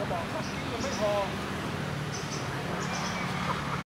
ก็บอกก็